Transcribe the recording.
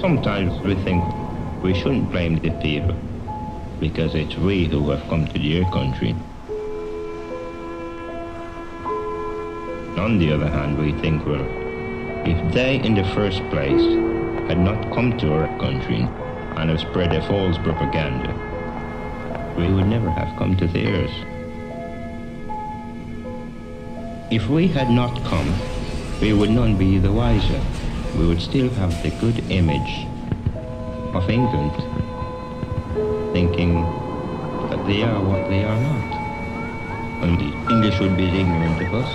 Sometimes we think we shouldn't blame the people because it's we who have come to their country. On the other hand, we think, well, if they in the first place had not come to our country and have spread a false propaganda, we would never have come to theirs. If we had not come, we would none be the wiser. We would still have the good image of England, thinking that they are what they are not. And the English would be ignorant of us,